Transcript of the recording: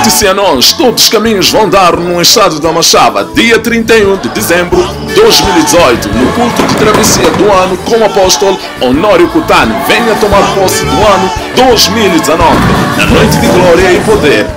Junte-se a nós, todos os caminhos vão dar no estado da Machava, dia 31 de dezembro de 2018, no culto de travessia do ano com o apóstolo Honório Cutani. Venha tomar posse do ano 2019, na noite de glória e poder.